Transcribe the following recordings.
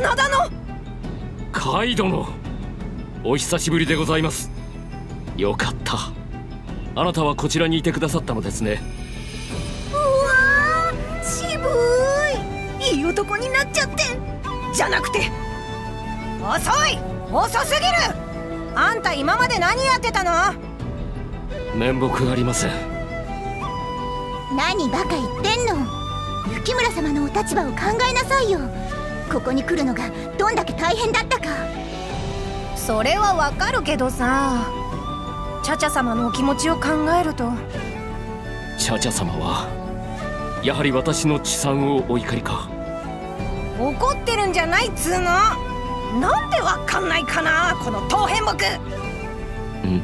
真田の。カイ殿お久しぶりでございます。よかった。あなたはこちらにいてくださったのですね。うわー渋い。いい男になっちゃって。じゃなくて遅い。遅すぎる。あんた今まで何やってたの？面目ありません。何バカ言ってんの。雪村様のお立場を考えなさいよここに来るのがどんだけ大変だったか。それはわかるけどさ。チャチャ様のお気持ちを考えると。チャチャ様はやはり私の地産をお怒りか。怒ってるんじゃないっつうの。なんでわかんないかなこの当変木。うん。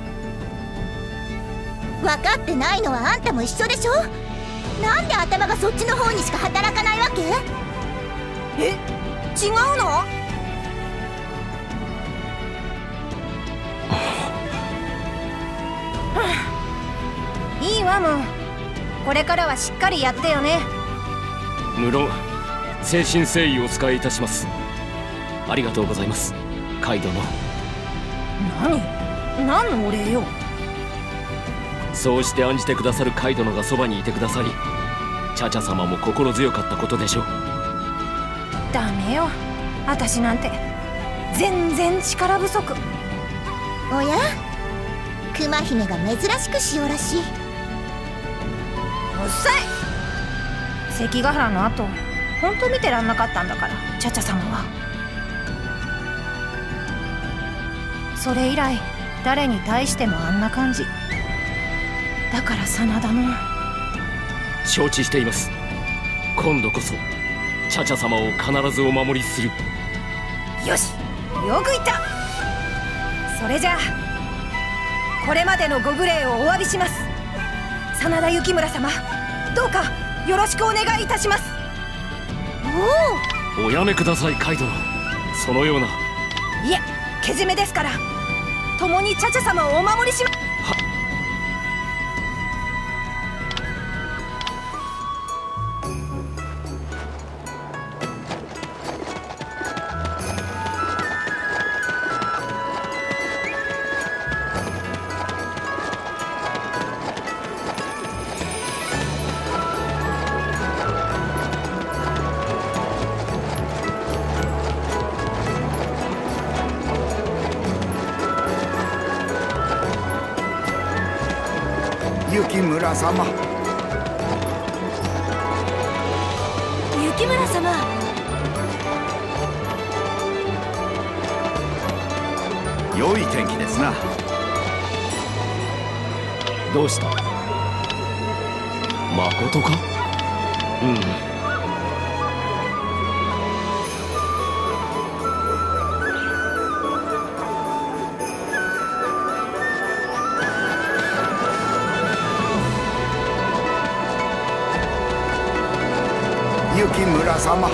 分かってないのはあんたも一緒でしょ？なんで頭がそっちの方にしか働かないわけ？え？違うの？いいわもう。これからはしっかりやってよね。無論誠心誠意お使いいたします。ありがとうございます。カイ殿何？何のお礼よ？そうして案じてくださるカイ殿がそばにいてくださりチャチャ様も心強かったことでしょうダメよ。私なんて全然力不足。おや？熊姫が珍しくしおらしい。うっさい。関ヶ原の後ほんと見てらんなかったんだからチャチャ様は。それ以来誰に対してもあんな感じ。だから真田の。承知しています。今度こそチャチャ様を必ずお守りする。よしよく言った。それじゃあこれまでのご無礼をお詫びします。真田幸村様どうかよろしくお願いいたします。おお。やめくださいカイ殿そのような。いえけじめですから共にチャチャ様をお守りします良い天気ですな。どうした？誠か？うん。雪村様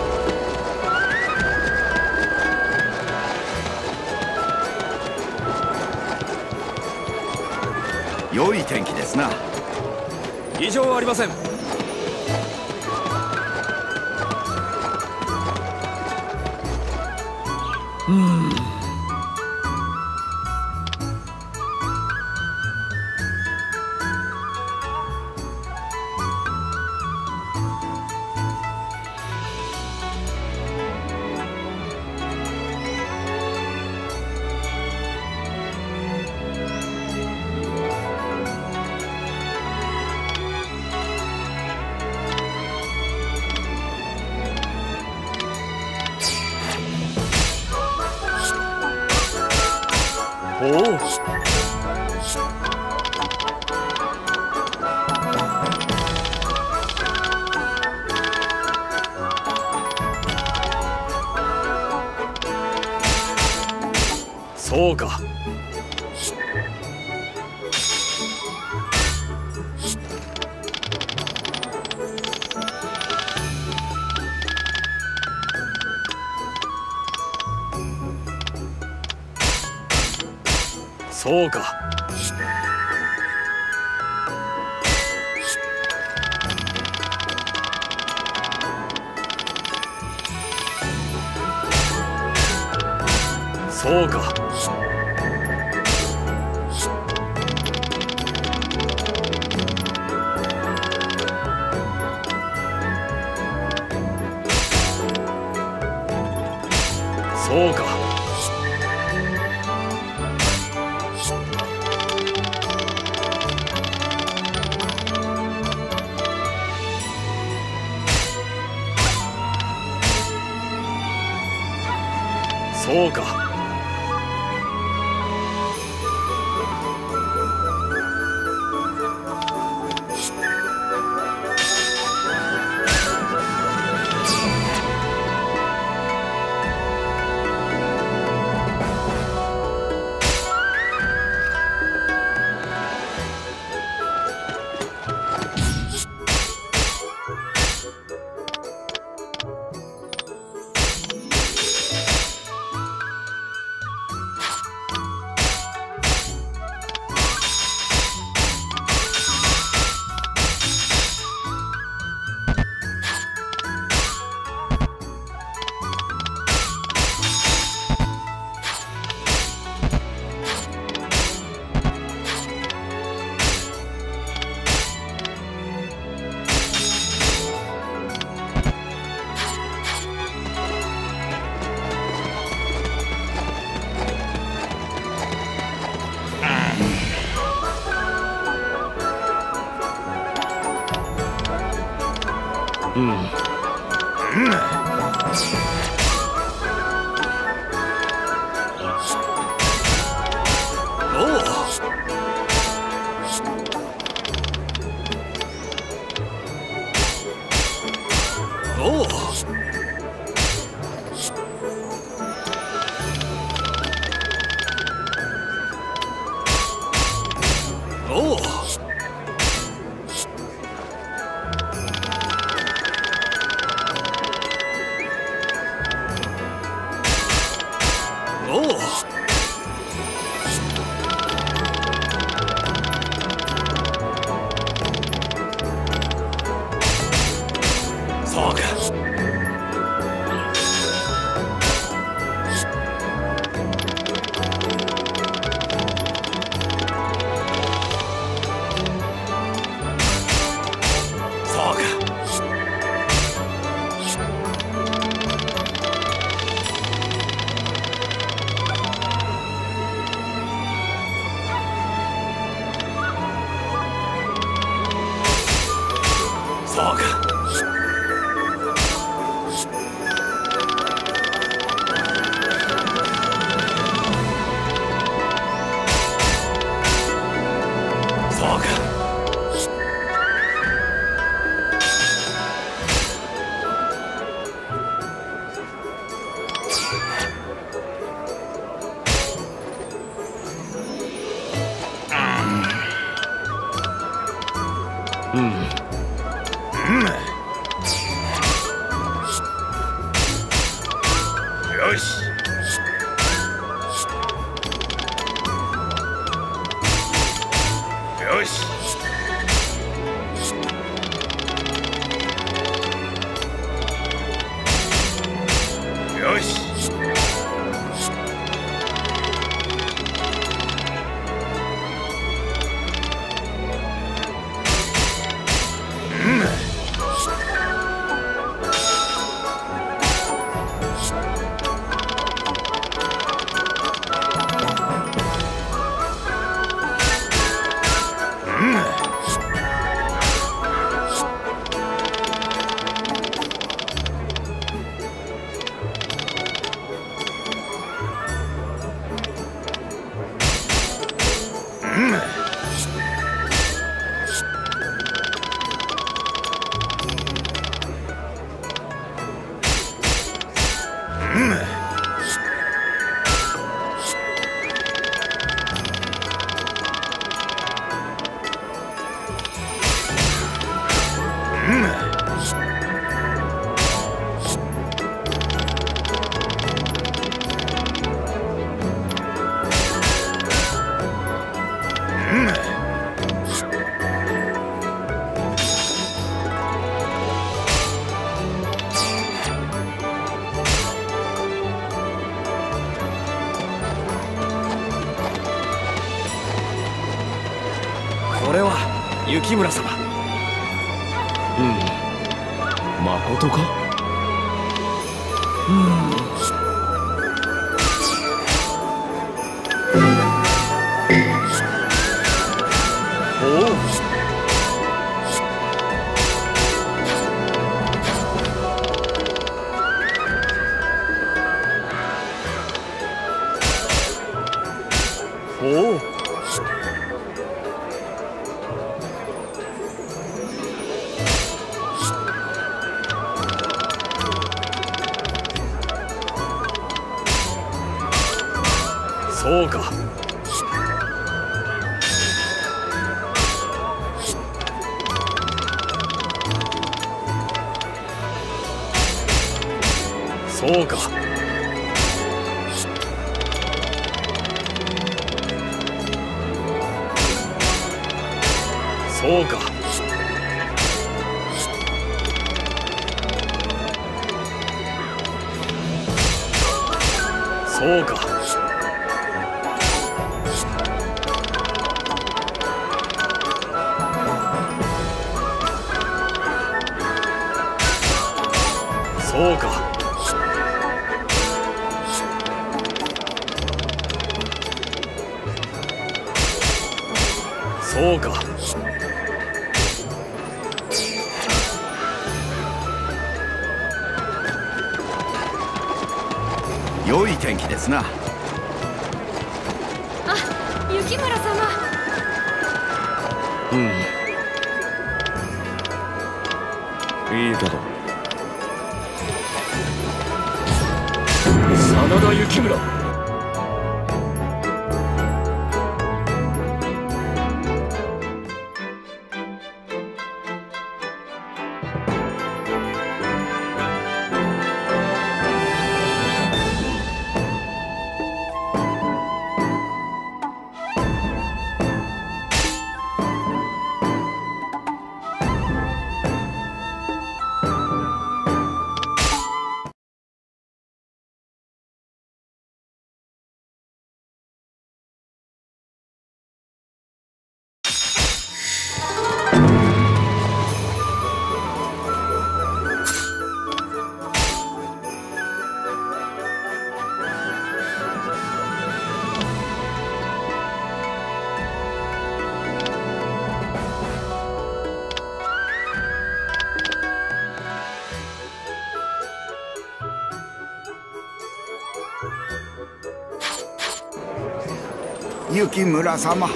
雪村様。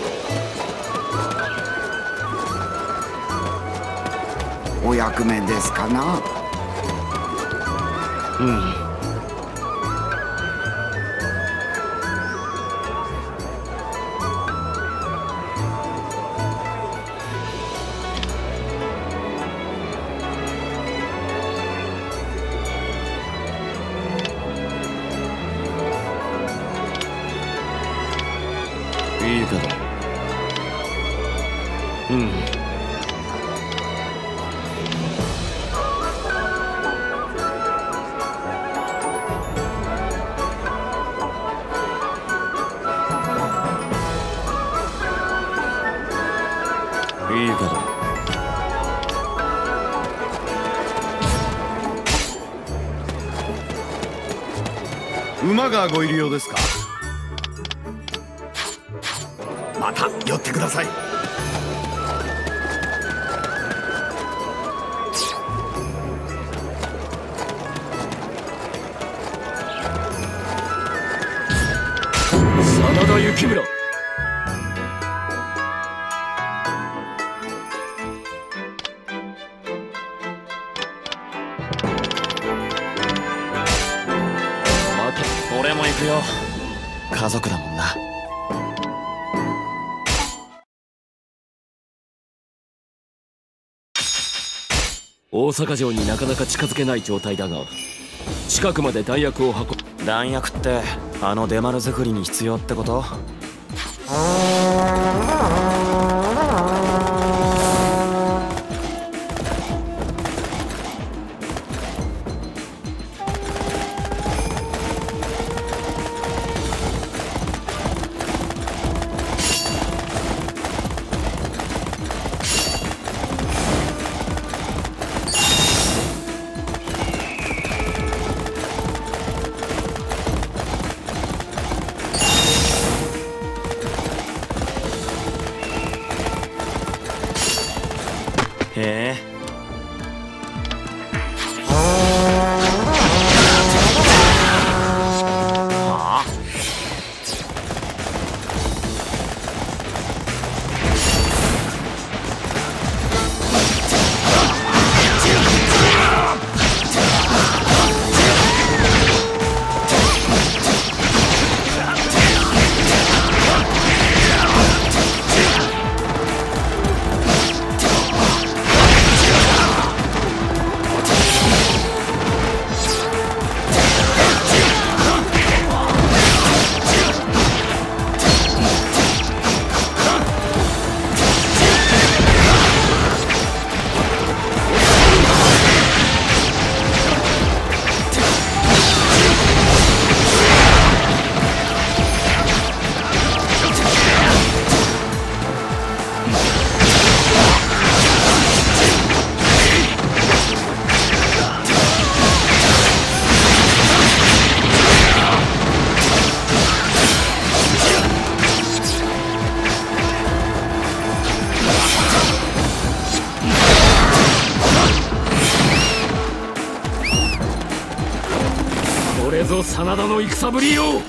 お役目ですかな。うん。がご入り用ですか？坂城になかなか近づけない状態だが近くまで弾薬を運ぶ。弾薬ってあの出丸作りに必要ってこと？真田の戦ぶりよ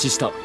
ちした。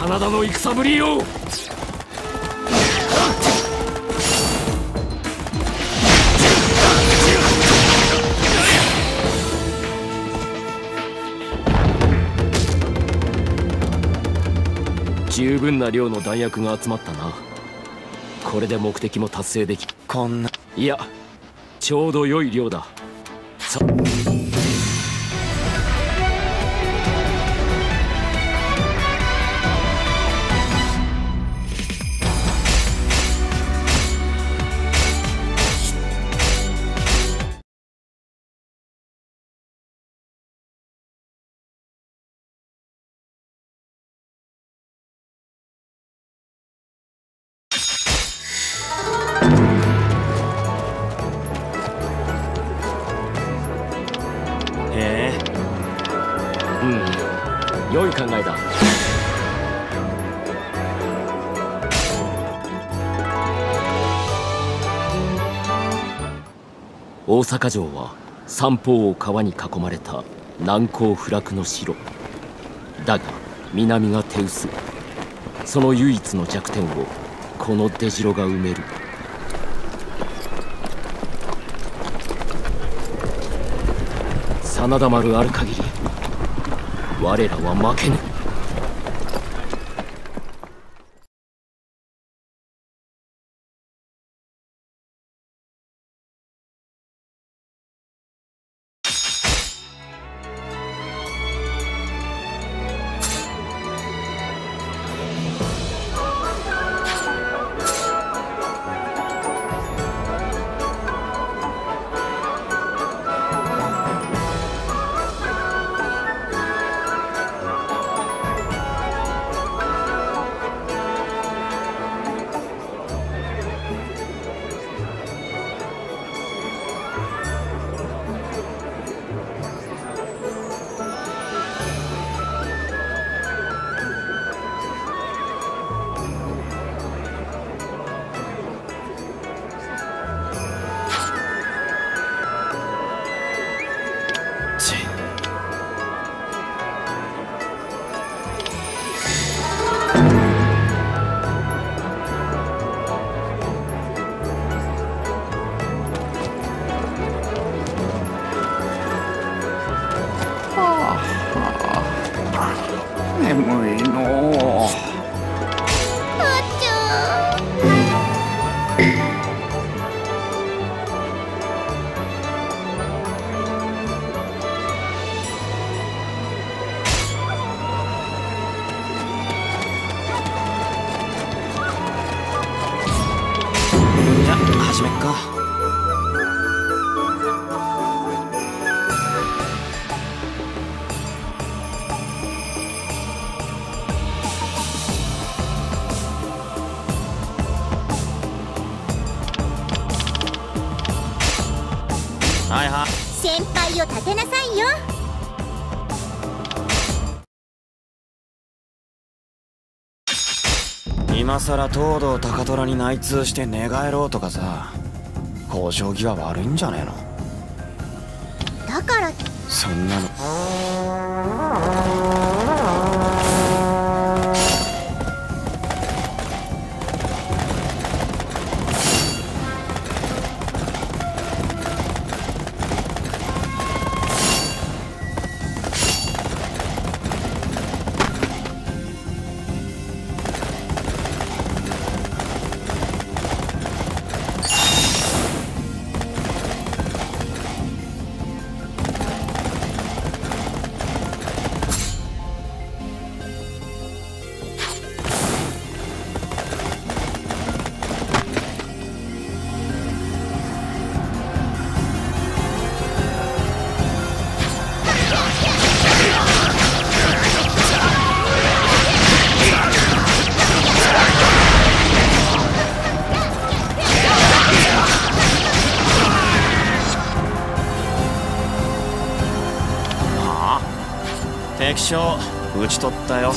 真田の戦ぶりよ。十分な量の弾薬が集まったな。これで目的も達成でき。こんな。いやちょうど良い量だ城は三方を川に囲まれた難攻不落の城。だが南が手薄。その唯一の弱点をこの出城が埋める。真田丸ある限り我らは負けぬ。立てなさいよ。今さら東堂高虎に内通して寝返ろうとかさ交渉際悪いんじゃねえの？だから。そんなの討ち取ったよ。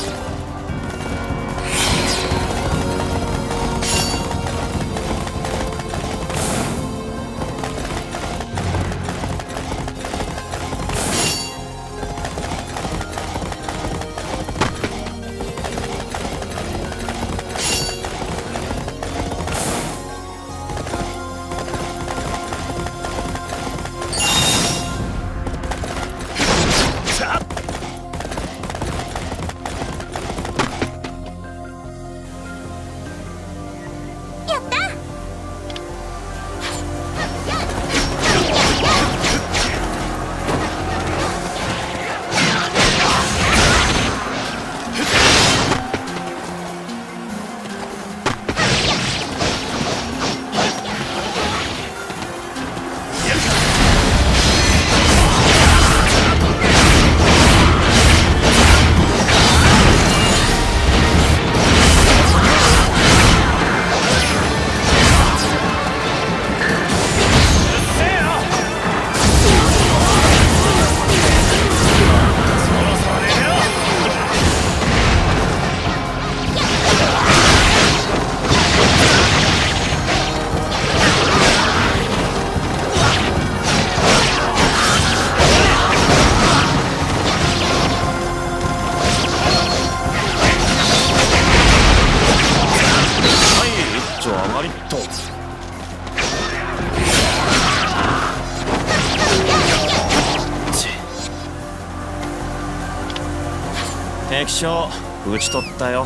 討ち取ったよ。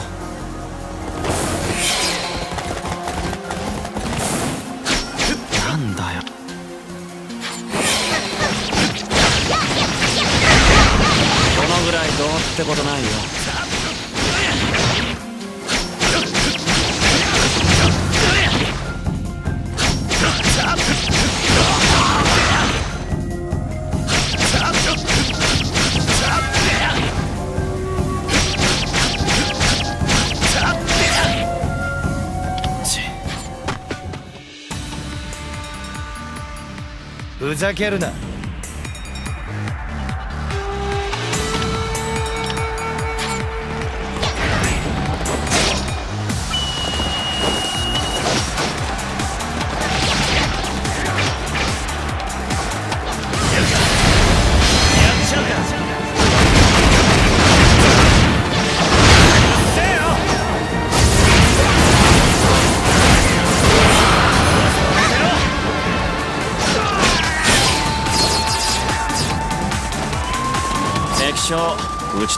ふざけるな。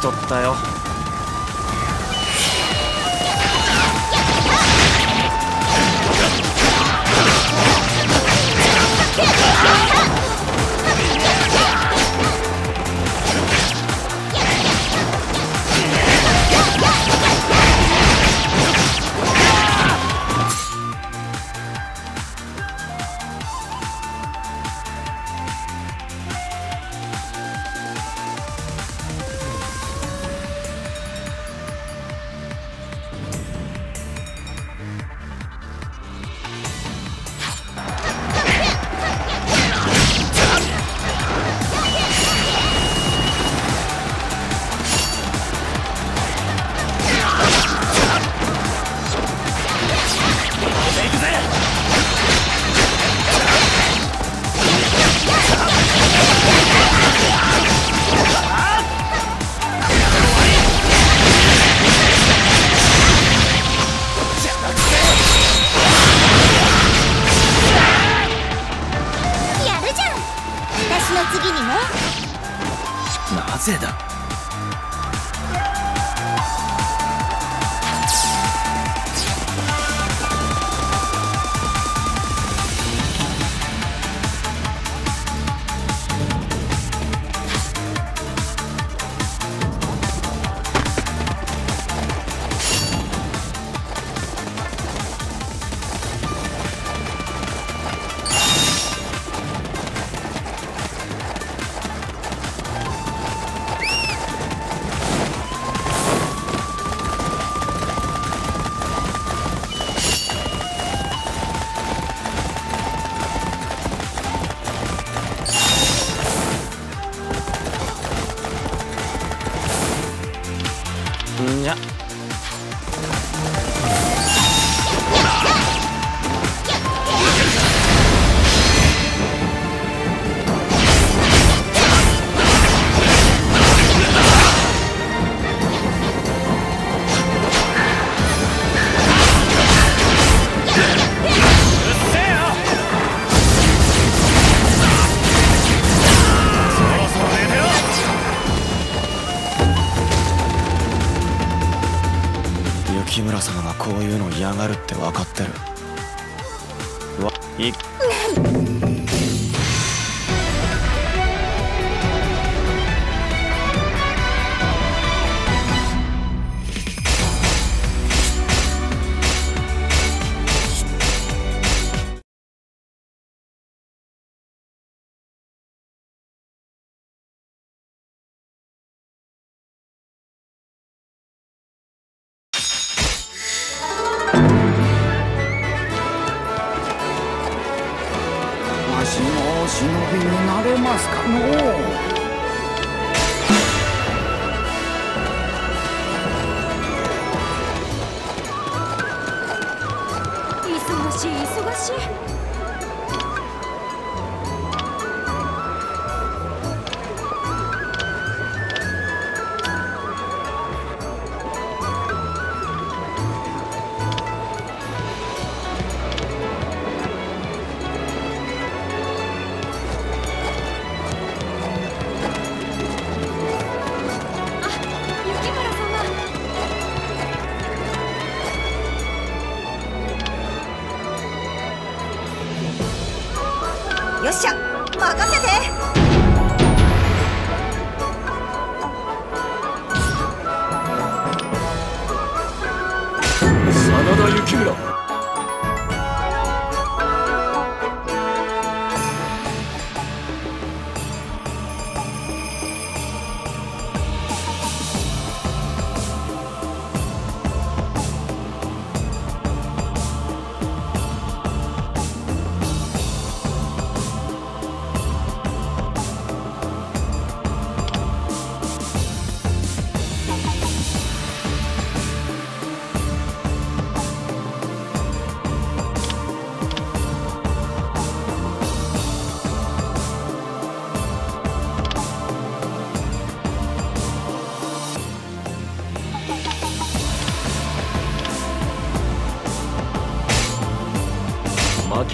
取ったよ。忍びになれますかのう。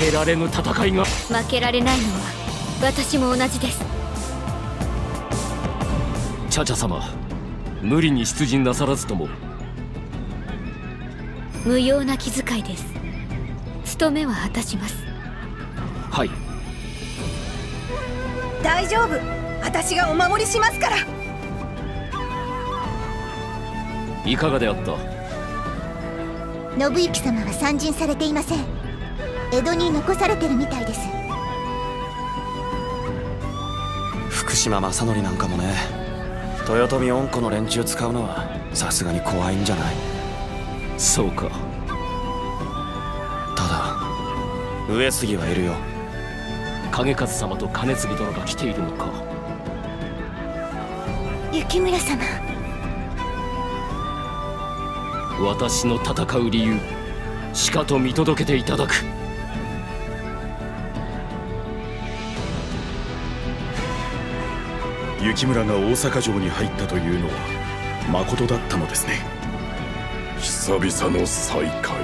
けられぬ戦いが。負けられないのは私も同じです。チャチャ様無理に出陣なさらずとも。無用な気遣いです。務めは果たします。はい。大丈夫。私がお守りしますから。いかがであった？信行様は参陣されていません江戸に残されてるみたいです。福島正則なんかもね豊臣恩子の連中使うのはさすがに怖いんじゃない？そうか。ただ上杉はいるよ。景和様と兼次殿が来ているのか。雪村様。私の戦う理由しかと見届けていただく雪村が大阪城に入ったというのは誠だったのですね。久々の再会。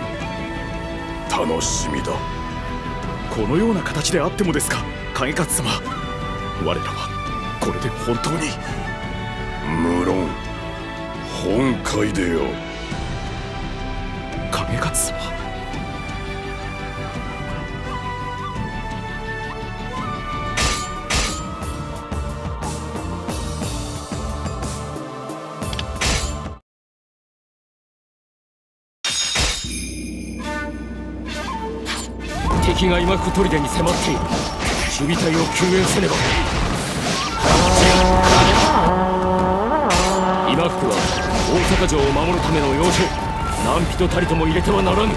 楽しみだ。このような形であってもですか？景勝様。我らはこれで本当に。無論本会でよ。影勝様敵が今小砦に迫っている。守備隊を救援せねば。今服は大阪城を守るための要所。何人たりとも入れてはならぬ。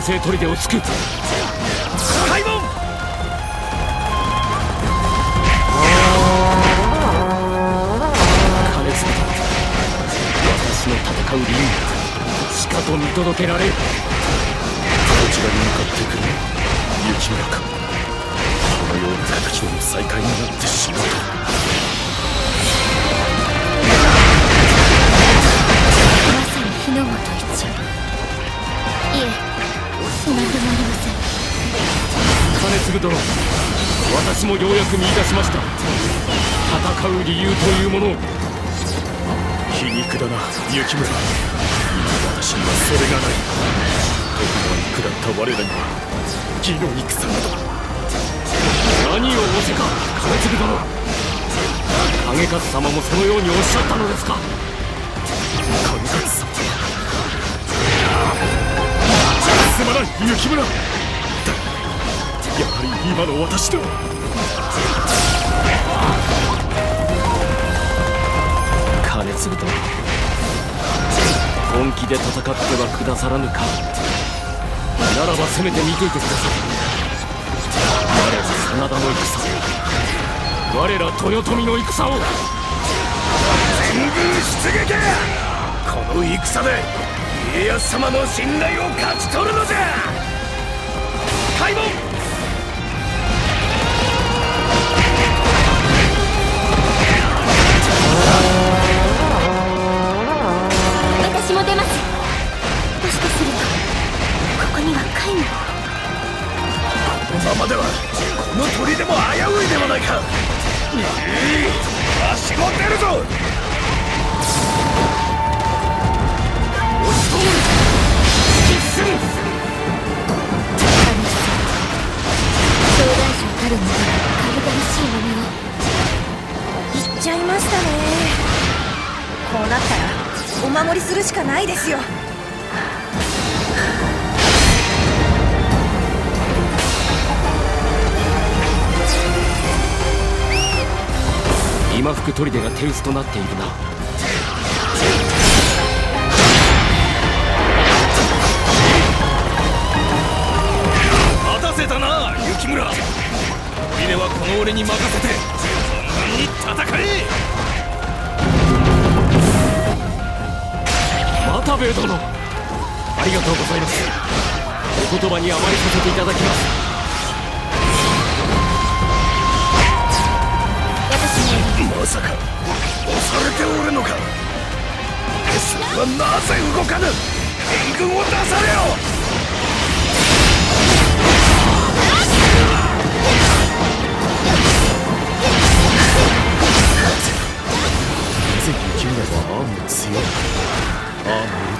我らは南西砦を救う開門兼続殿私の戦う理由しかと見届けられるこちらに向かってくる雪村か。このような形での再会になってしまう兼続殿私もようやく見出しました。戦う理由というものを。皮肉だな雪村。今私にはそれがない。徳川に下った我らには義の戦など何を仰せか兼続殿。景勝様もそのようにおっしゃったのですか。神勝様。すまない雪村。やはり今の私では。兼続殿本気で戦ってはくださらぬか。ならばせめて見ていてください。我ら真田の戦我ら豊臣の戦を。全軍出撃！この戦で家康様の信頼を勝ち取るのじゃ！開門私も出ます。もしかすると。ここには海もこのままでは。この鳥でも危ういでは。ないかいい足も出るぞ押し込む一寸総大将たる者が軽々しいものをっちゃいましたね。こうなったらお守りするしかないですよ。今福砦が手薄となっているな。待たせたな雪村。砦はこの俺に任せて又兵衛殿。ありがとうございます。お言葉に甘えさせていただきます。私に。まさか押されておるのか。それはなぜ動かぬ。援軍を出されよ。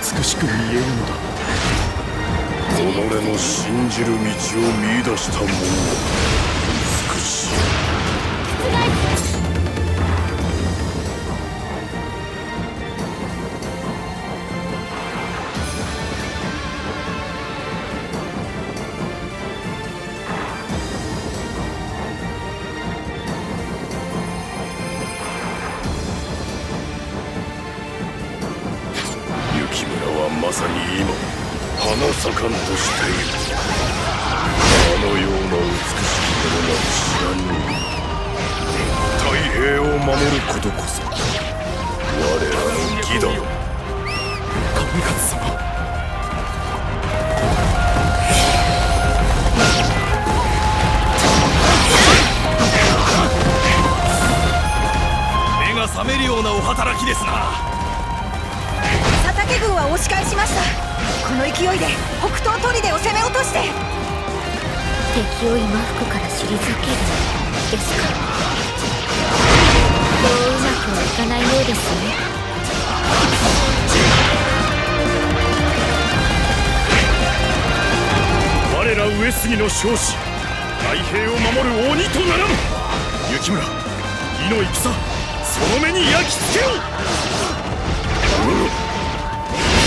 美しく見えるのだ。己の信じる道を見出した者。ことこそ。我らの義だ。神勝様。目が覚めるようなお働きですな。佐竹軍は押し返しました。この勢いで北東砦を攻め落として。敵を今服から退ける。ですかくはいかないようですね。我ら上杉の将士太平を守る鬼とならぬ雪村義の戦その目に焼き付けよ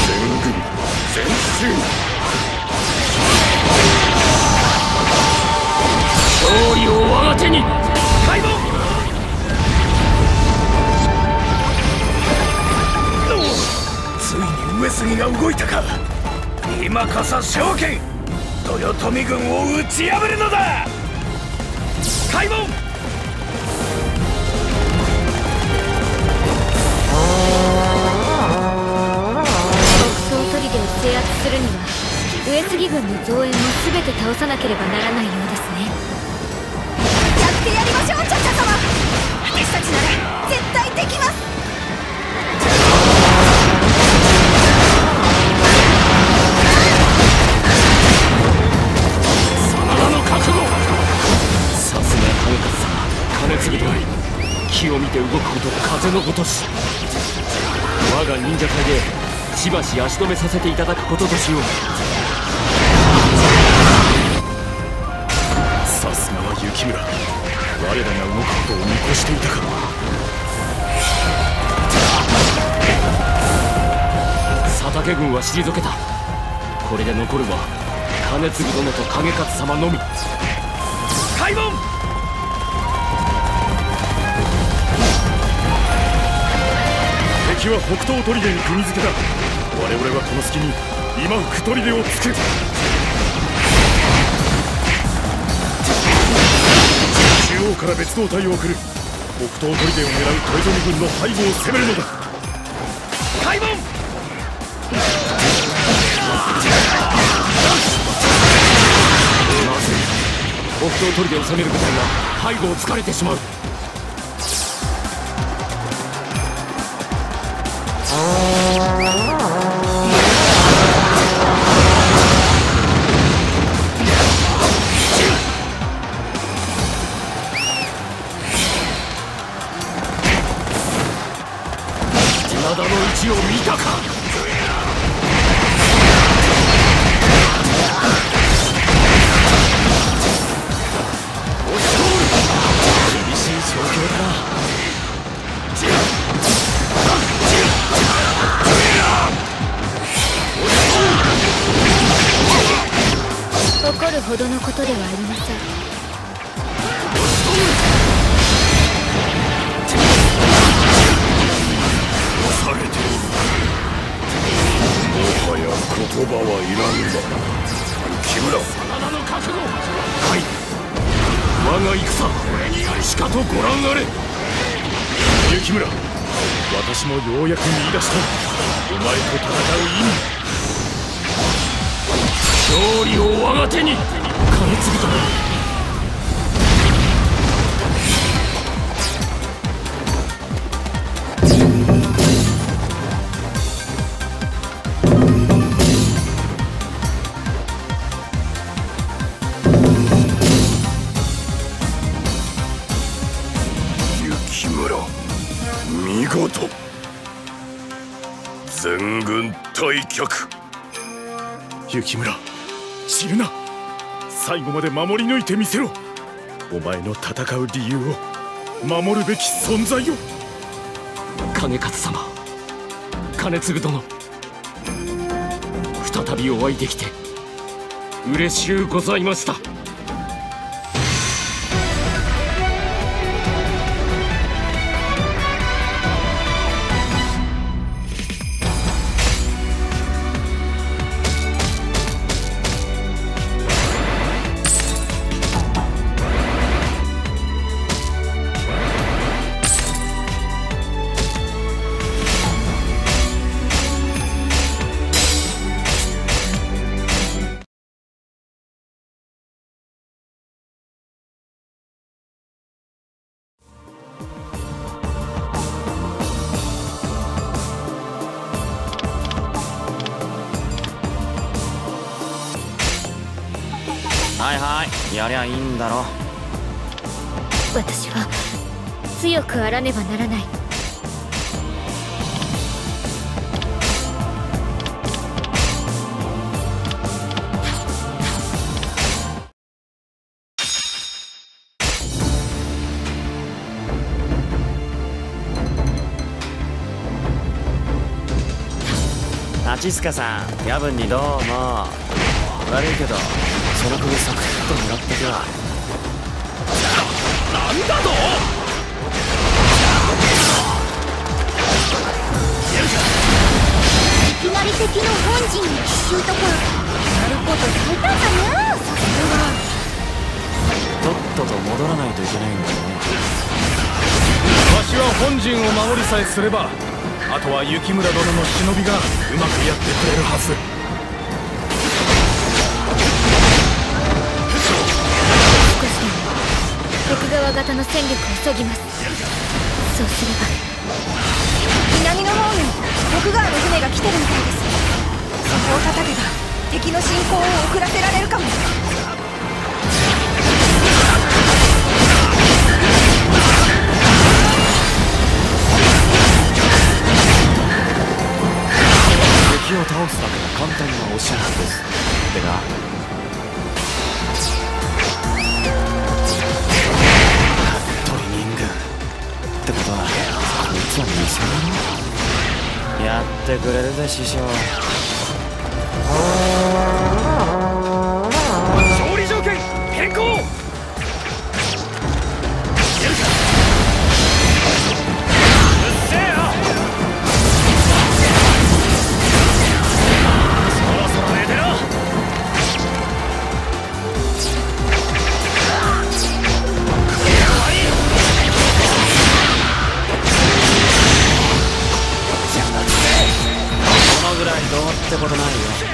全軍前進勝利を我が手に上杉が動いたか。今こそ正剣豊臣軍を打ち破るのだ。開門。北東砦を制圧するには上杉軍の増援も全て倒さなければならないようですね。やってやりましょうチャチャ様。私たちなら絶対できますを見て動くこと風のごとし我が忍者隊でしばし足止めさせていただくこととしよう。さすがは雪村。我らが動くことを見越していたか。佐竹軍は退けた。これで残るは金継殿と景勝様のみ。開門敵は北東砦に釘付けだ我々はこの隙に今福砦を作る中央から別動隊を送る。北東砦を狙う豊臣軍の背後を攻めるのだ。開門なぜ北東砦を攻める部隊が背後を突かれてしまう灘の位置を見たか。厳しい状況だな。怒るほどのことではありません。言葉はいらん。木村真田の覚悟。はい。我が戦にしかとご覧あれ。雪村私もようやく見出した。お前と戦う意味。勝利を我が手に。金継殿事雪村死ぬな。最後まで守り抜いてみせろ。お前の戦う理由を守るべき存在を。金勝様金継殿。再びお会いできて嬉しゅうございました。蜂須賀さん夜分にどうも悪いけどその首サクッともらってくわいきなり敵の本陣に奇襲とかやること大胆だねさすとっとと戻らないといけないんだねわしは本陣を守りさえすればあとは雪村殿の忍びがうまくやってくれるはず。少しでも徳川方の戦力をそぎます。そうすれば南の方に徳川の船が来てるみたいです。そこを叩けば敵の進行を遅らせられるかも。敵を倒すだけが簡単なお仕事です。てか。鳥人軍ってことはこいつは偽物？やってくれるぜ師匠。ってことないよ。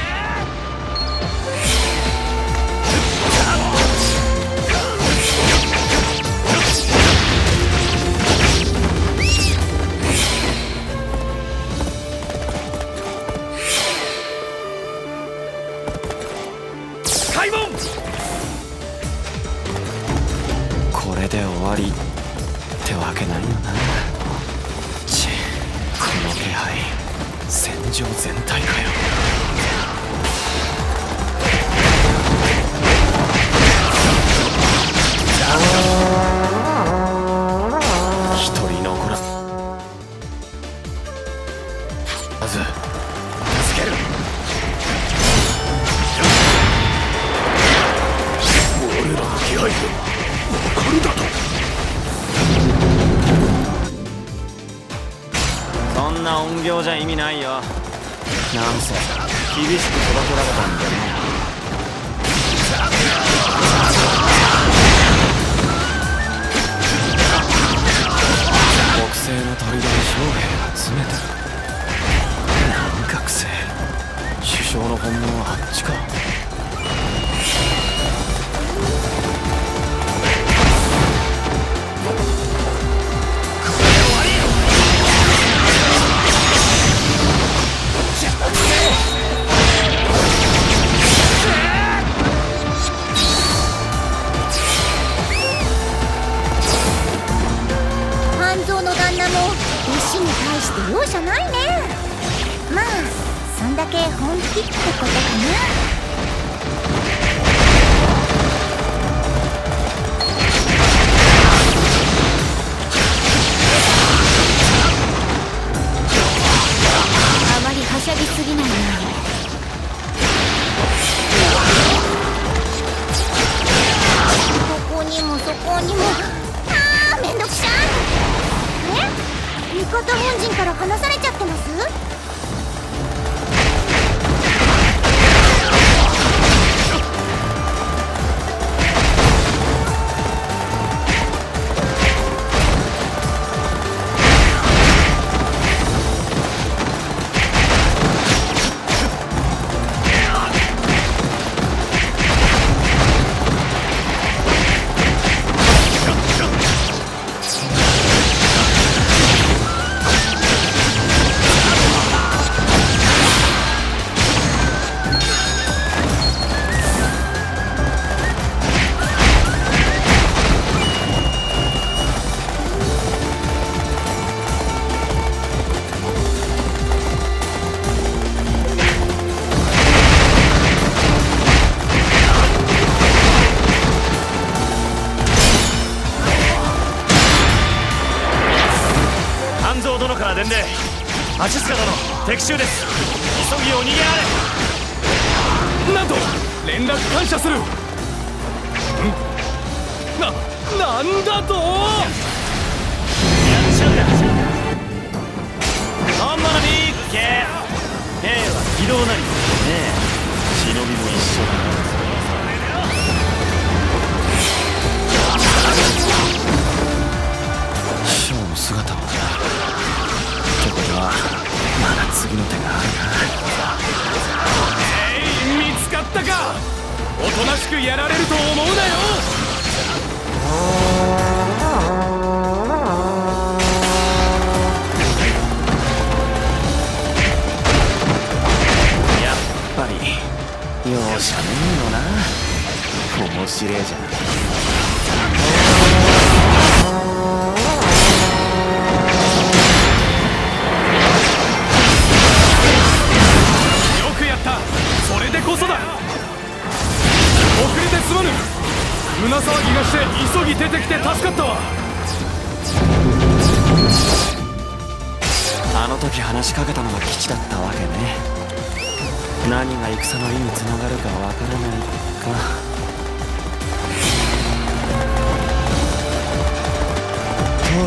こと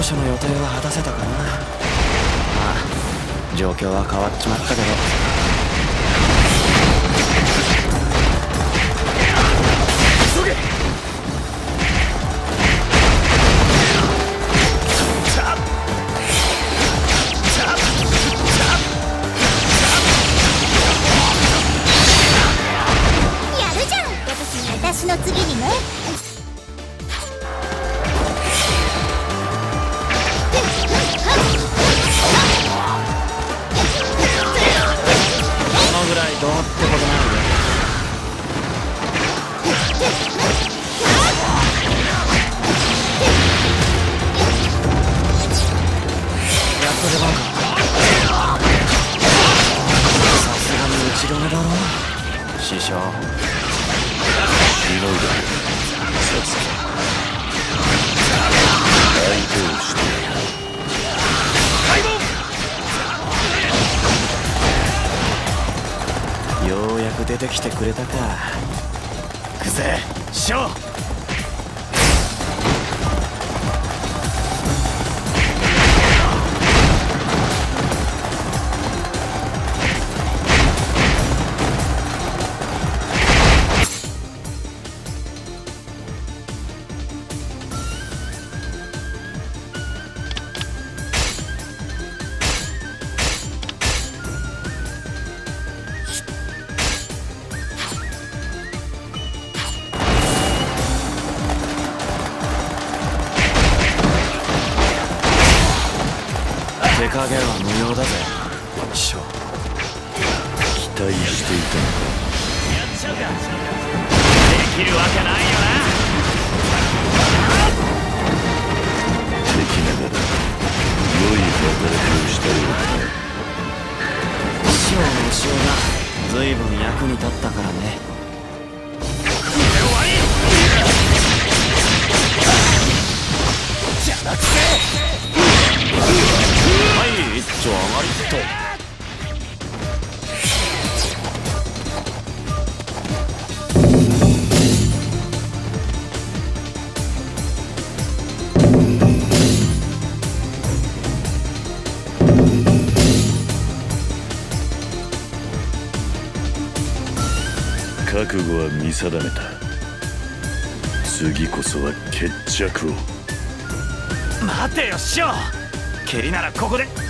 当初の予定は果たせたかな？まあ状況は変わっちまったけど。覚悟は見定めた。次こそは決着を。待てよ師匠。蹴りならここで。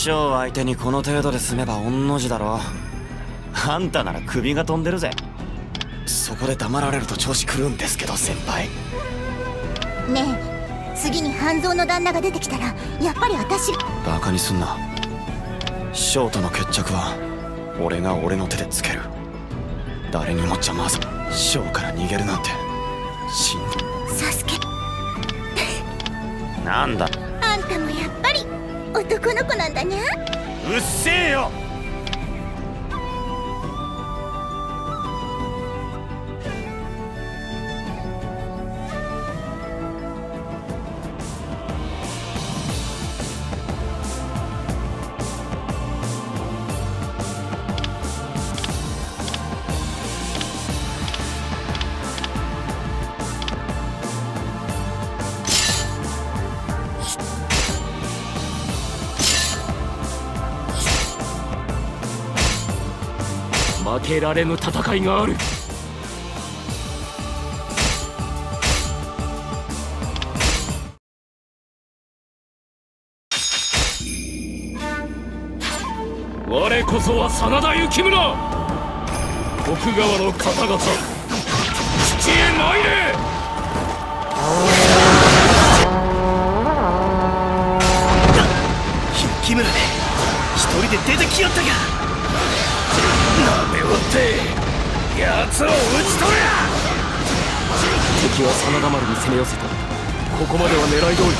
師匠相手にこの程度で済めば御の字だろ。あんたなら首が飛んでるぜ。そこで黙られると調子狂うんですけど先輩。ねえ次に半蔵の旦那が出てきたらやっぱり私バカにすんな。師匠との決着は俺が俺の手でつける。誰にも邪魔さ師匠から逃げるなんて。死んサスケ。なんだ。あんたもやっぱり男の子なんだにゃ。うっせえよ。負けられぬ戦いがある。我こそは真田幸村。徳川の方々。父へ参れ。木村め一人で出てきよったか。奴を討ち取れ敵は真田丸に攻め寄せたここまでは狙い通り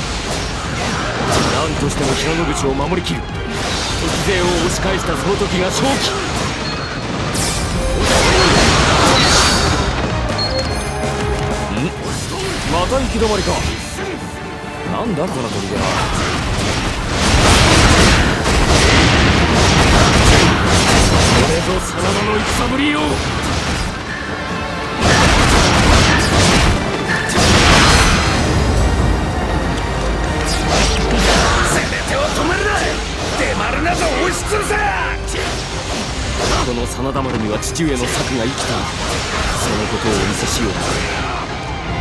何としても平野口を守りきる敵勢を押し返したその時が勝機また行き止まりかなんだこの砦はこれぞ真田の戦ぶりよなど押し潰せこの真田丸には父上の策が生きたそのことをお見せしよう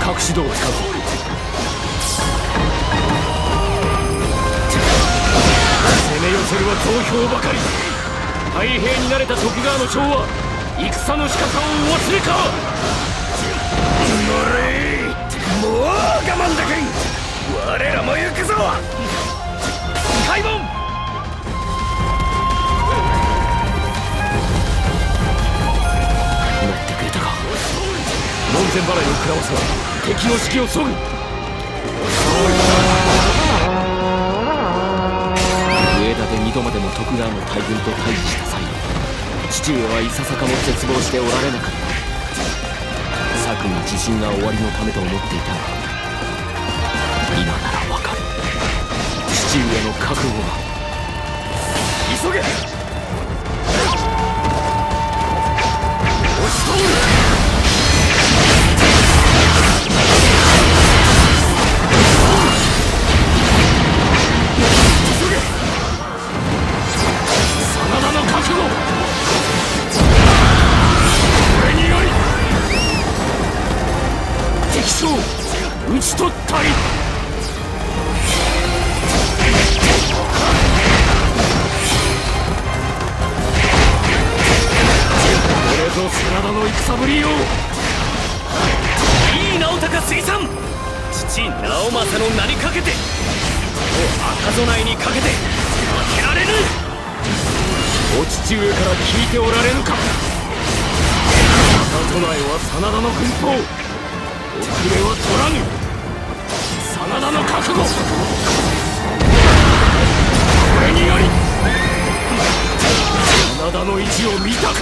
隠し戸を使う攻め寄せるは増票ばかり太平になれた徳川の将は戦の仕方をお忘れか乗れもう我慢だけん我らも行くぞ門前払いを食らわせ敵の士気を削ぐ。上田で二度までも徳川の大軍と対峙した際父上はいささかも絶望しておられなかった。策に自信が終わりのためと思っていたが今ならわかる。父上の覚悟が急げ。押し通る体の戦ぶりよ。いい直高水産父直政の名にかけてこの赤備えにかけて負けられぬ。お父上から聞いておられぬか。赤備えは真田の軍法遅れは取らぬ。真田の覚悟。これにより。真田の意地を見たか。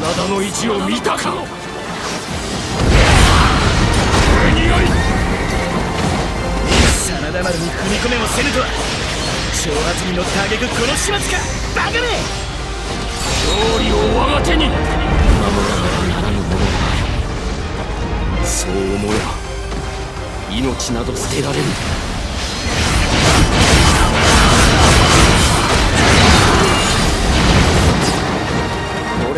真田の意地を見たか。これにより。真田丸に踏み込めもせぬとは。挑発に乗った挙句この始末か。バカめ勝利を我が手に。守らねばならぬものが。あるそう思えば命など捨てられる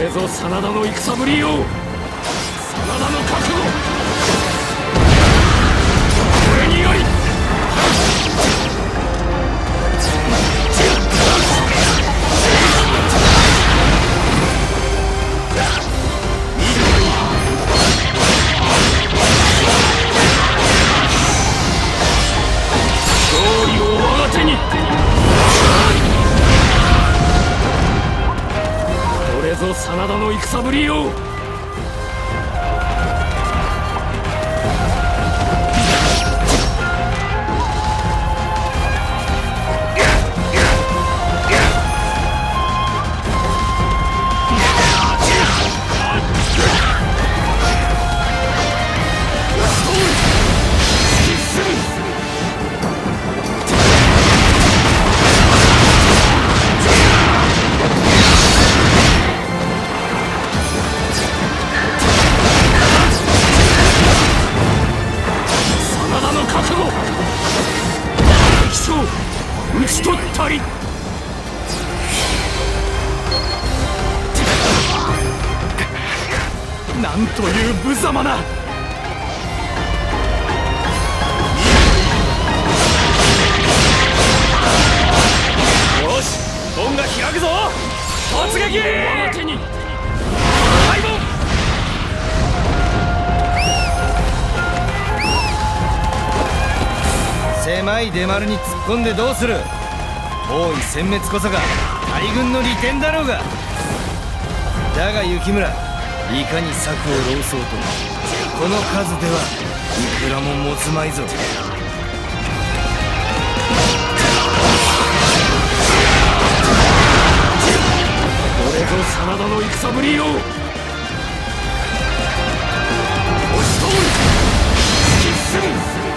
れぞ真田の戦ぶりよ。真田の覚悟。これにより。真田の戦ぶりよ。込んでどうする？包囲殲滅こそが大軍の利点だろうが。だが雪村いかに策を浪そうともこの数ではいくらも持つまいぞ。これぞ真田の戦ぶりよ。押し通る突き進む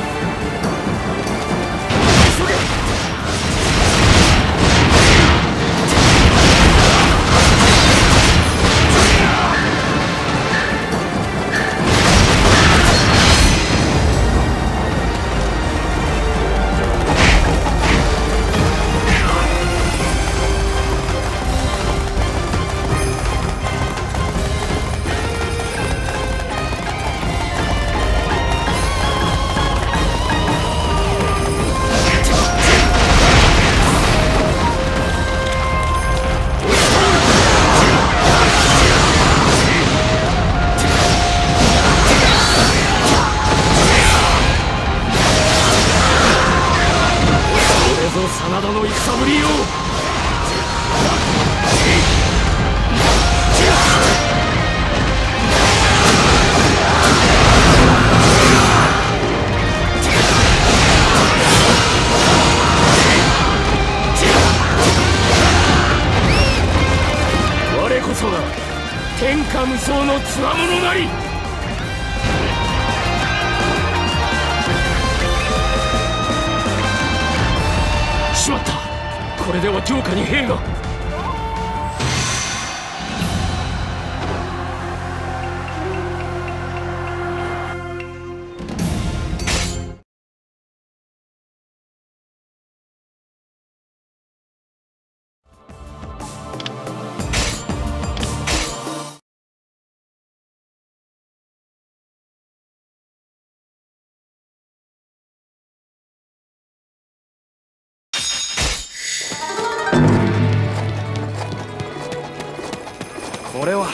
俺は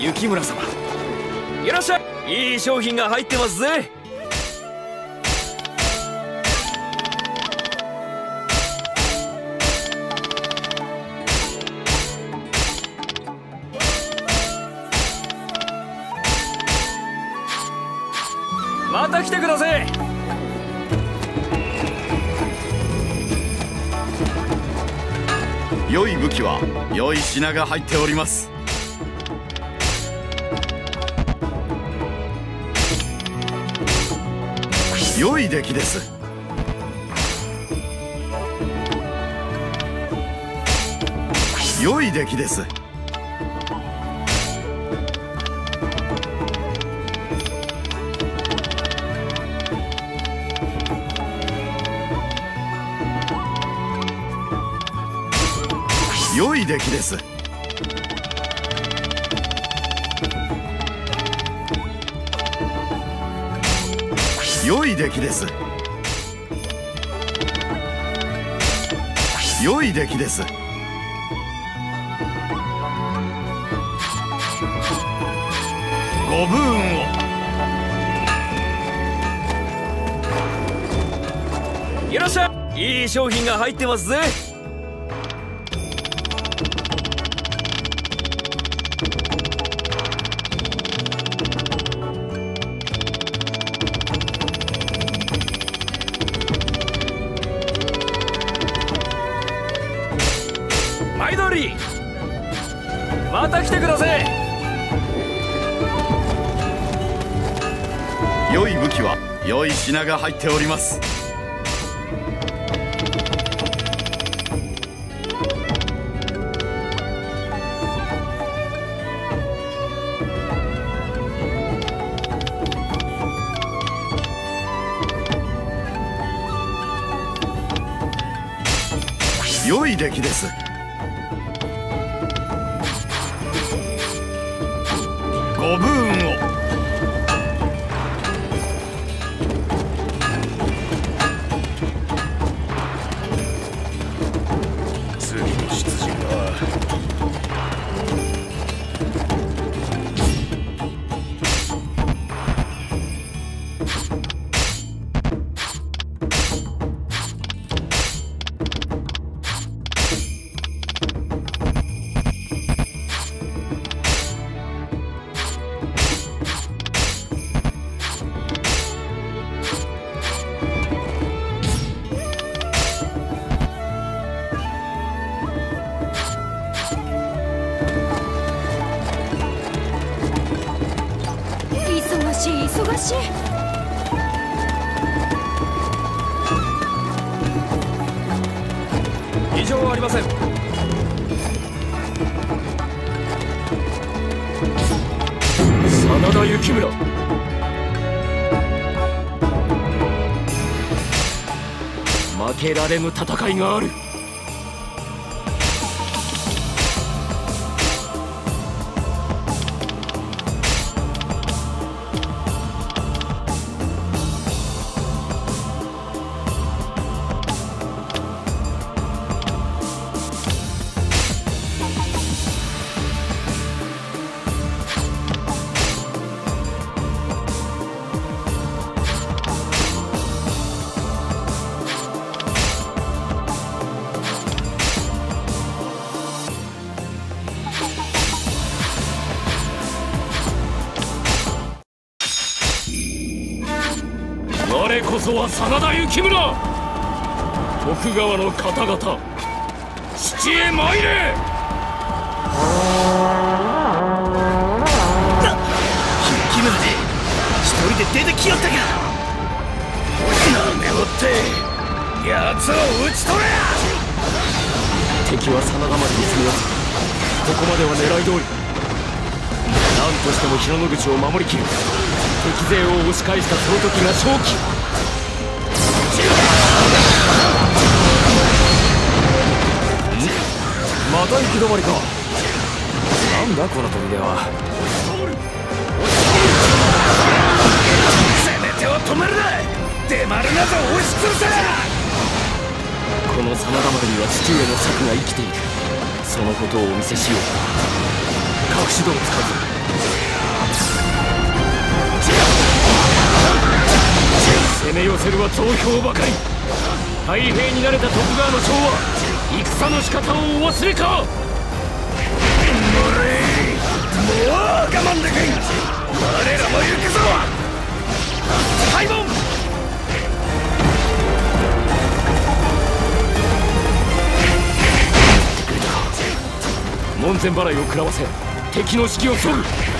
雪村様。いらっしゃい。いい商品が入ってますぜ。また来てください。良い武器は良い品が入っております良い出来です。良い出来です。良い出来です。良い出来です。良い出来です。ご分を。いらっしゃ！いいい商品が入ってますぜ。品が入っております。良い出来です。戦いがある。方々父へ参れ木村で一人で出てきよったか。なめおって奴を討ち取れ敵は真田丸に攻め寄せここまでは狙い通り。何としても広野口を守りきる。敵勢を押し返したその時が勝機た行き止まりか。なんだこの砦は。せめてを止めるな。出丸など押し潰せ。この真田丸には父上の策が生きている。そのことをお見せしよう。隠し戸を使うぞ。攻め寄せるは増票ばかり。太平になれた徳川の将は戦の仕方をお忘れかもう我慢できん。我らも行くぞ。開門門前払いを食らわせ敵の指揮を削ぐ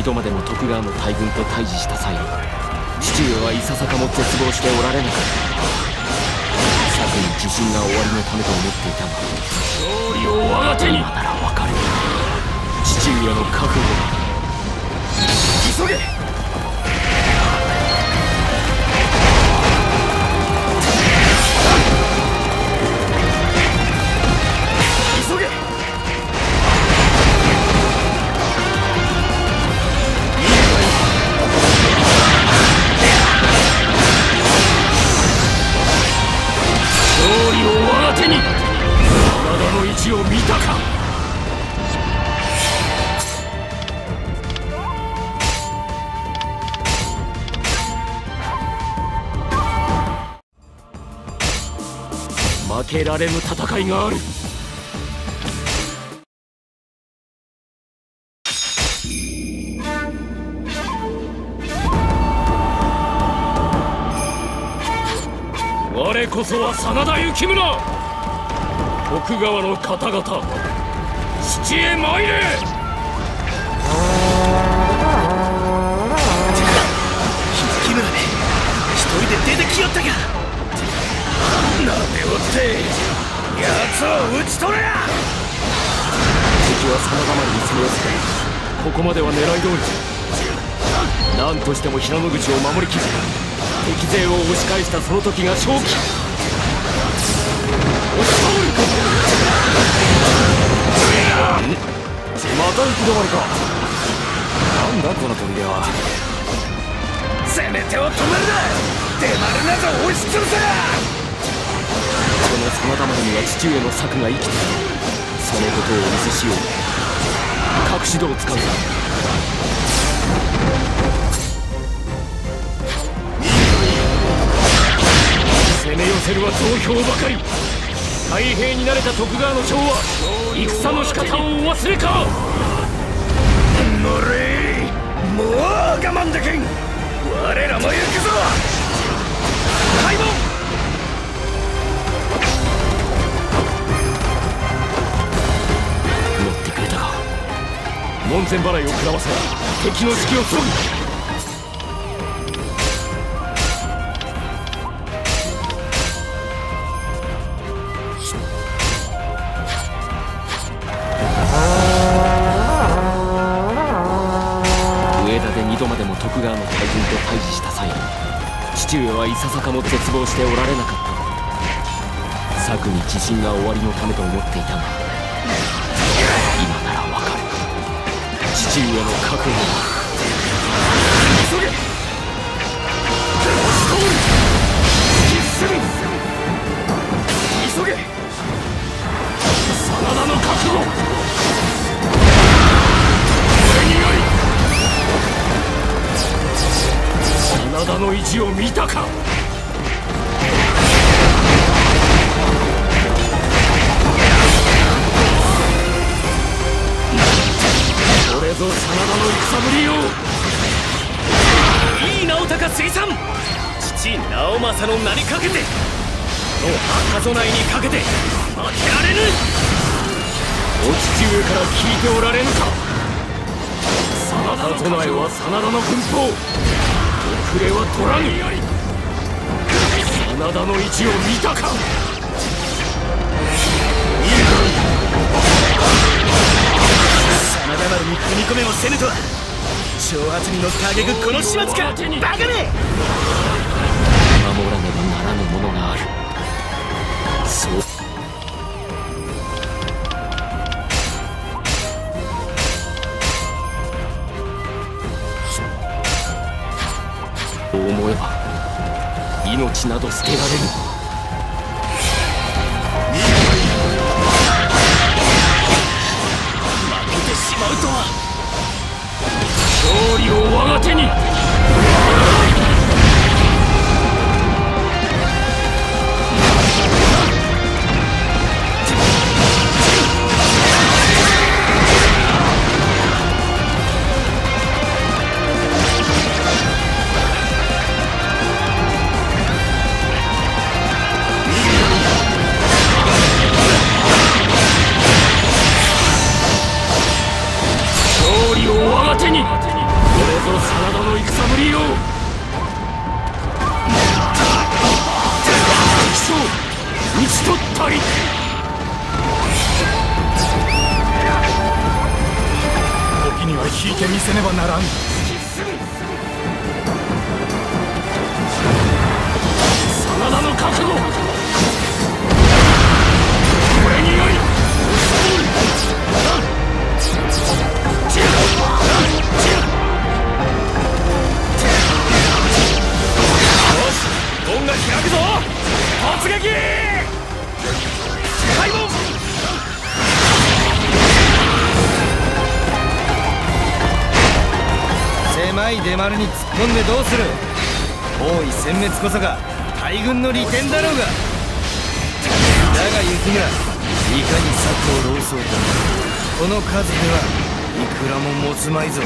2度までの徳川の大軍と対峙した際父上はいささかも絶望しておられなかった。策に自信が終わりのためと思っていたが勝利を我が手に。今なら分かる父上の覚悟は急げ！体の位置を見たか。負けられぬ戦いがある。我こそは真田幸村。徳川の方々父へ参れ。木村め一人で出てきよったか。なめおって奴を討ち取れや。敵は真田丸に攻め寄せてここまでは狙い通り何としても平野口を守りきり敵勢を押し返したその時が勝機また行き止まりか。なんだこの砦は。せめてを止めるな。手丸など押し潰せこの真田丸には父上の策が生きている。そのことをお見せしよう。隠し戸を使うぞ攻め寄せるは増票ばかり太平になれた徳川の将は戦の仕方をお忘れか。乗れもう我慢できん。我らも行くぞ。開門乗ってくれたか。門前払いを食らわせ敵の指揮を削ぐはいささかも絶望しておられなかった。策に自信が終わりのためと思っていたが今ならわかる。父上の覚悟が急げ。の意地を見たか。これぞ真田の戦ぶりよ。いい直高水産父直政の名にかけて。の墓備えにかけて。負けられぬ。お父上から聞いておられぬか。真田の備えは真田の軍法。遅れは取らぬやり真田の位置を見たか。真田丸に踏み込めもせぬとは。挑発に乗った挙句この始末かバカめ守らねばならぬものがある思えば命など捨てられる。勝利を我が手にこそが大軍の利点だろうが。だが雪村いかに策を労そうとこの数ではいくらも持つまいぞ。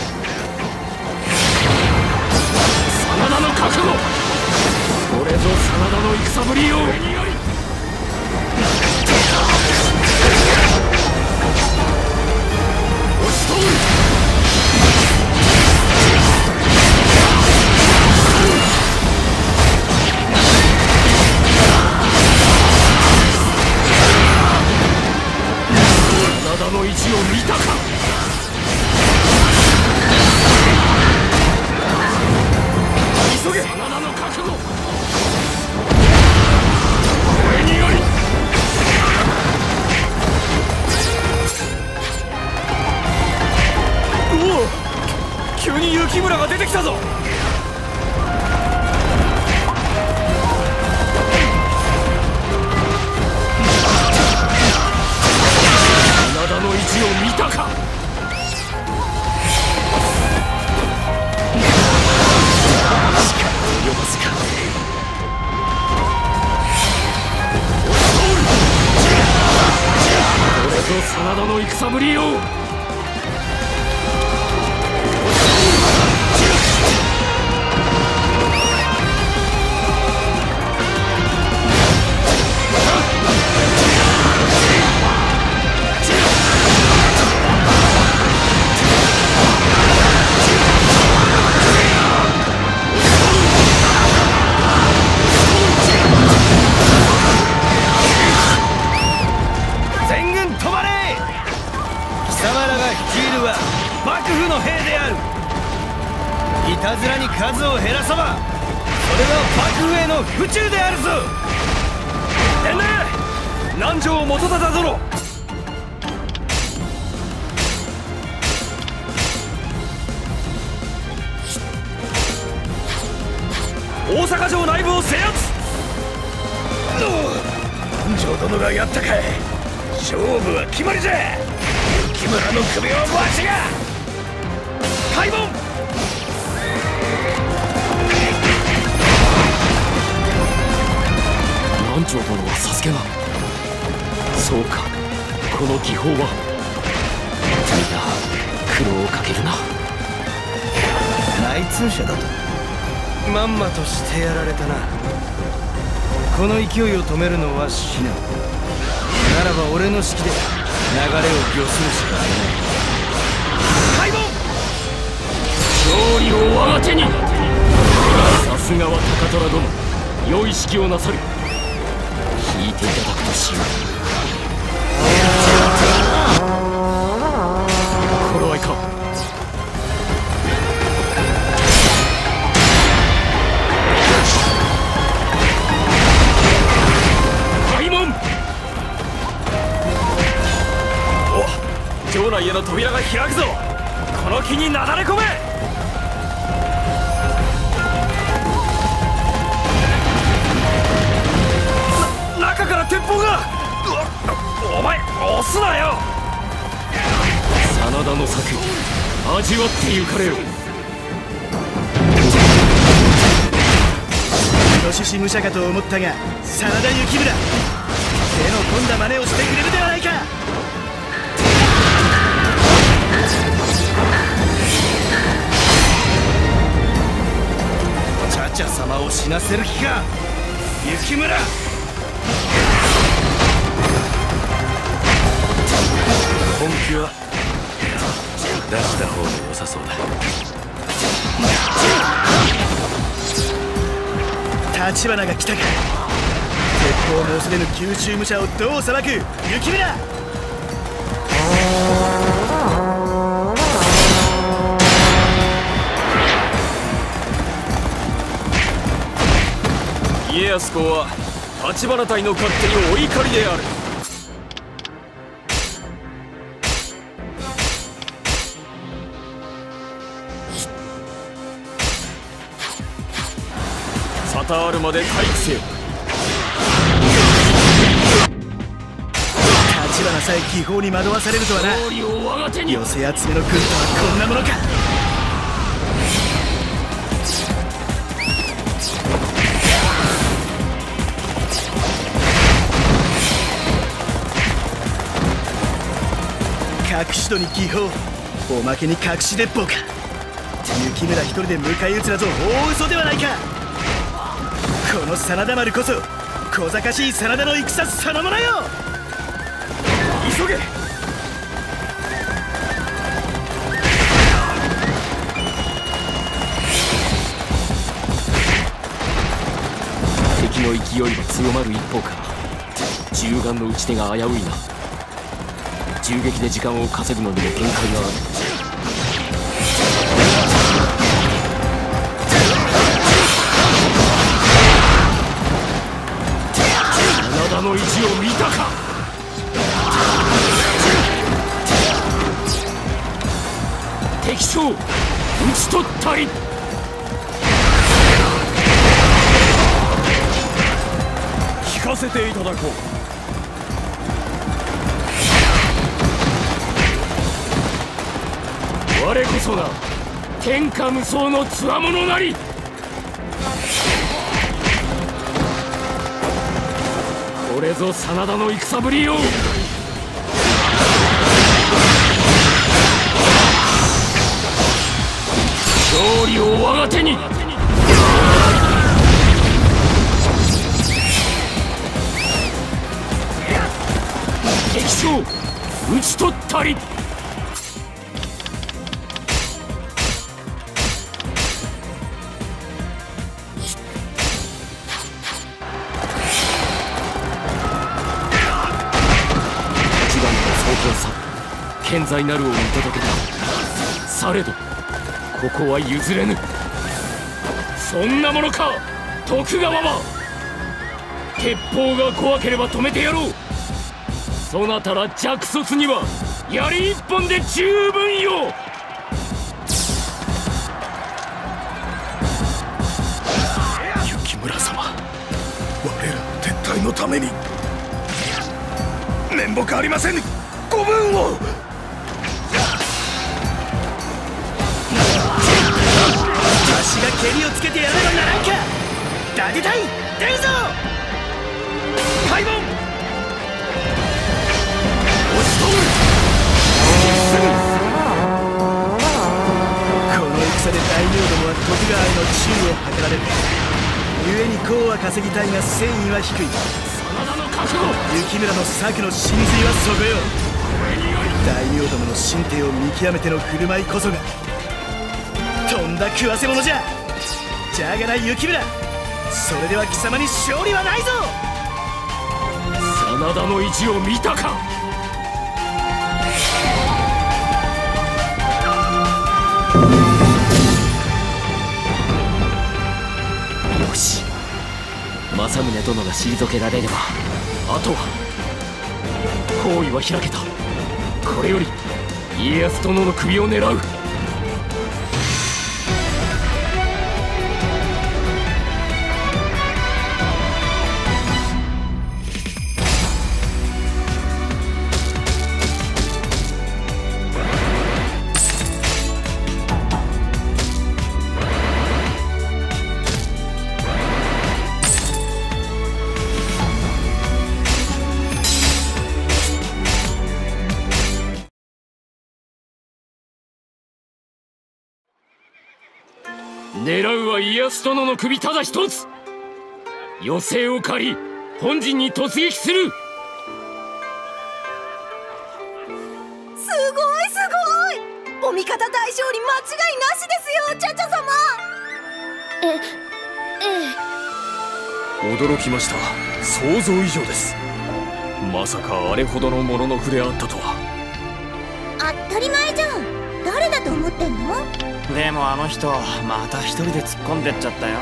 味わってゆかれよ。イノシシ武者かと思ったが真田幸村。手の込んだ真似をしてくれるではないか。チャチャ様を死なせる気か。幸村。本気は出した方が良さそうだ。立花が来たか。鉄砲申し出ぬ九州武者をどう裁く？幸村！家康公は立花隊の勝手にお怒りである沙汰あるまで回復せよ。立花さえ気泡に惑わされるとはな。寄せ集めの軍とはこんなものか。隠し戸に気泡おまけに隠し鉄砲か。雪村一人で迎え撃つなぞ大嘘ではないかこの真田丸こそ小賢しい真田の戦そのものよ！急げ！敵の勢いは強まる一方から銃眼の打ち手が危ういな。銃撃で時間を稼ぐのにも限界がある。の意地を見たか。敵将討ち取ったり。聞かせていただこう。我こそが天下無双のつわものなり。これぞ真田の戦ぶりよ。勝利を我が手に。敵将討ち取ったり。健在なるを見届けたされどここは譲れぬ。そんなものか徳川は。鉄砲が怖ければ止めてやろう。そなたら弱卒には槍一本で十分よ。雪村様我らの撤退のために。面目ありませぬ。ご分を。蹴りをつけてやらねばならんか。伊達隊出るぞ。開門押し通るこの戦で大名どもは徳川への忠を図られる。故に功は稼ぎたいが戦意は低い。真田の覚悟雪村の策の真髄はそこよ。大名どもの神帝を見極めての振る舞いこそがとんだ食わせ者じゃ。じゃがな雪村。それでは貴様に勝利はないぞ。真田の意地を見たか。よし政宗殿が退けられればあとは包囲は開けた。これより家康殿の首を狙う。家康殿の首ただ一つ。余生を借り本陣に突撃する。すごいすごい。お味方大勝利間違いなしですよチャチャ様。えええ。驚きました。想像以上です。まさかあれほどのものの触れあったとは。当たり前じゃん。誰だと思ってんの？でもあの人また一人で突っ込んでっちゃったよ。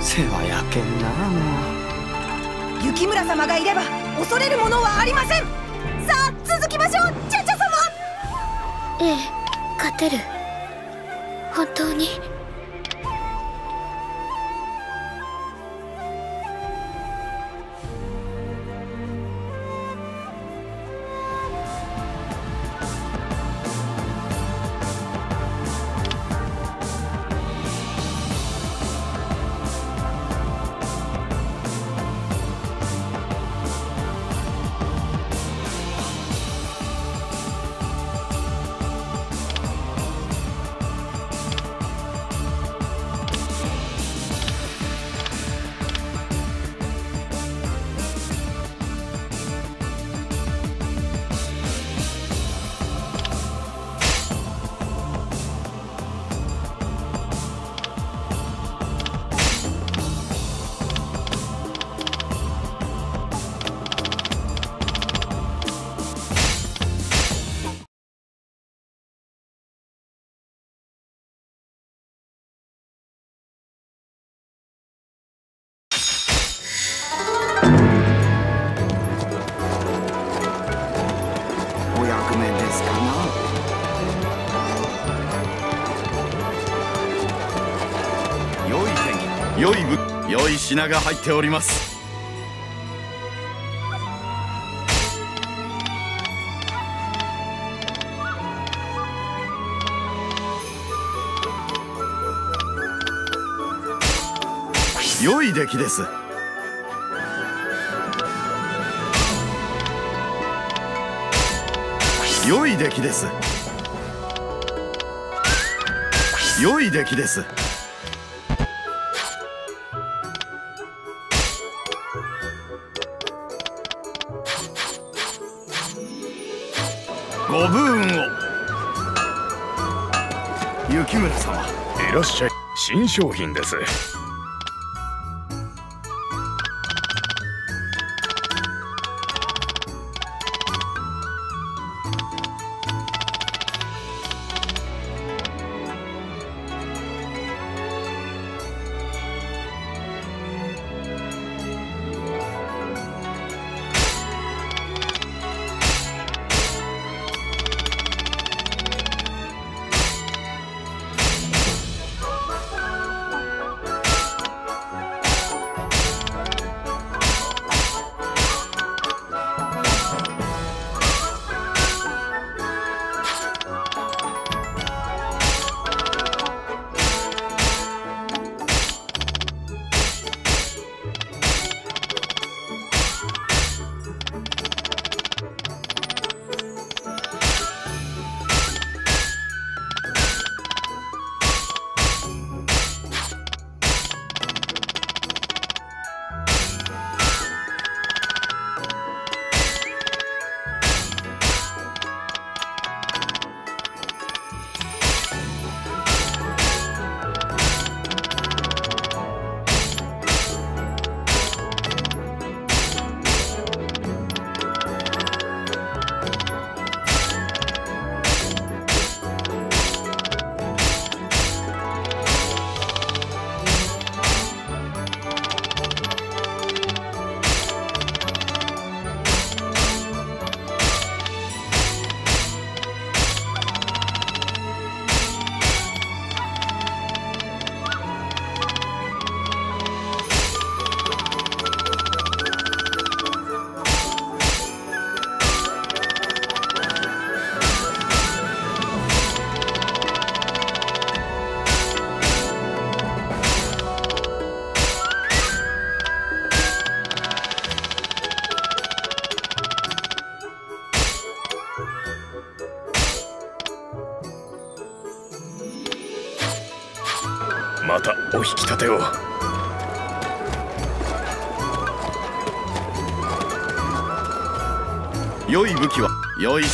世話焼けんなもう雪村様がいれば恐れるものはありません。さあ続きましょう。チャチャ様。ええ勝てる。本当に品が入っております。良い出来です。良い出来です。良い出来です。新商品です。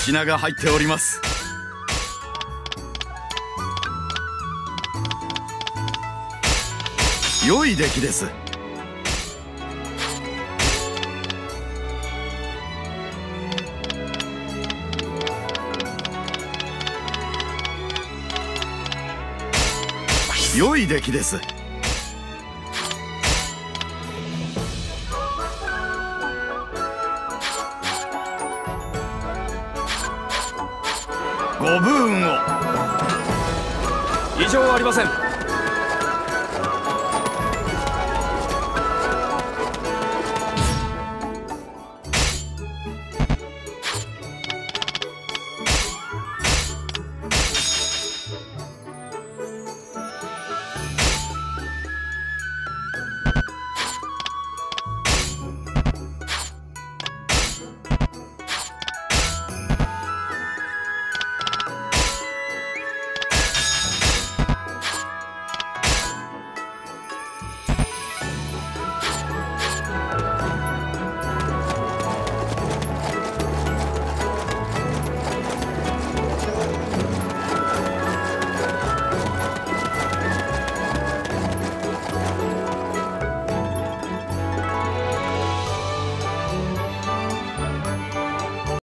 良い品が入っております。良い出来です。良い出来です。